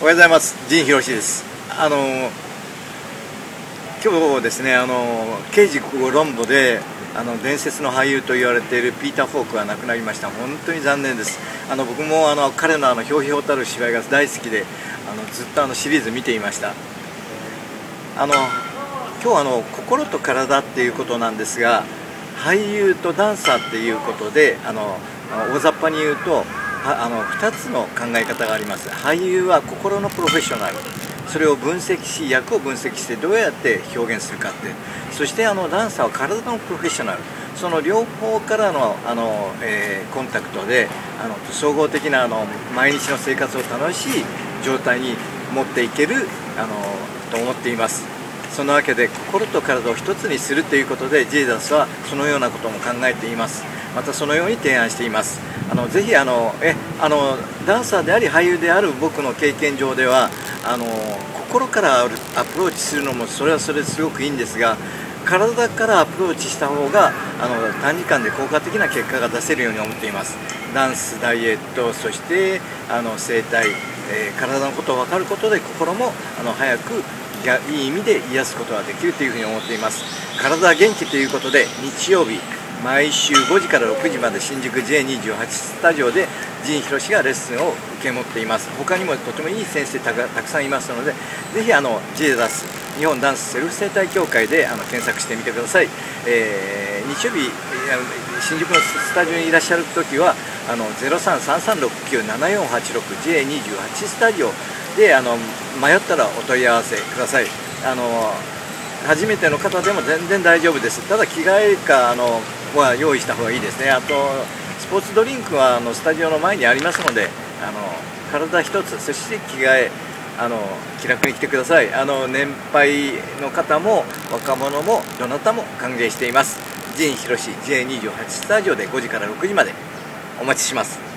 おはようございます。陣博です。あの今日ですねあの刑事コロンボであの伝説の俳優と言われているピーター・フォークが亡くなりました。本当に残念です。あの僕もあの彼のあのひょうひょうたる芝居が大好きであのずっとあのシリーズ見ていました。あの今日あの心と体っていうことなんですが俳優とダンサーっていうことであの大雑把に言うとあの2つの考え方があります。俳優は心のプロフェッショナル。それを分析し役を分析してどうやって表現するかって。そしてあのダンサーは体のプロフェッショナル。その両方からのあの、えー、コンタクトであの総合的なあの毎日の生活を楽しい状態に持っていけるあのと思っています。そのわけで心と体を一つにするということでジェイザスはそのようなことも考えています。またそのように提案しています。あのぜひあのえあのダンサーであり俳優である僕の経験上ではあの心からアプローチするのもそれはそれですごくいいんですが体からアプローチした方があの短時間で効果的な結果が出せるように思っています。ダンスダイエットそしてあの整体、えー、体のことを分かることで心もあの早くいい意味で癒すことができるというふうに思っています。体元気ということで日曜日毎週5時から6時まで新宿 J28 スタジオで陣博がレッスンを受け持っています。他にもとてもいい先生たくさんいますのでぜひあの J ダス日本ダンスセルフ生態協会であの検索してみてください、えー、日曜日新宿のスタジオにいらっしゃる時はあの 0333697486J28 スタジオであの迷ったらお問い合わせください。あの初めての方でも全然大丈夫です。ただ着替えかあのは用意した方がいいですね。あとスポーツドリンクはあのスタジオの前にありますのであの体一つそして着替えあの気楽に来てください。あの年配の方も若者もどなたも歓迎しています。陣博 J28 スタジオで5時から6時までお待ちします。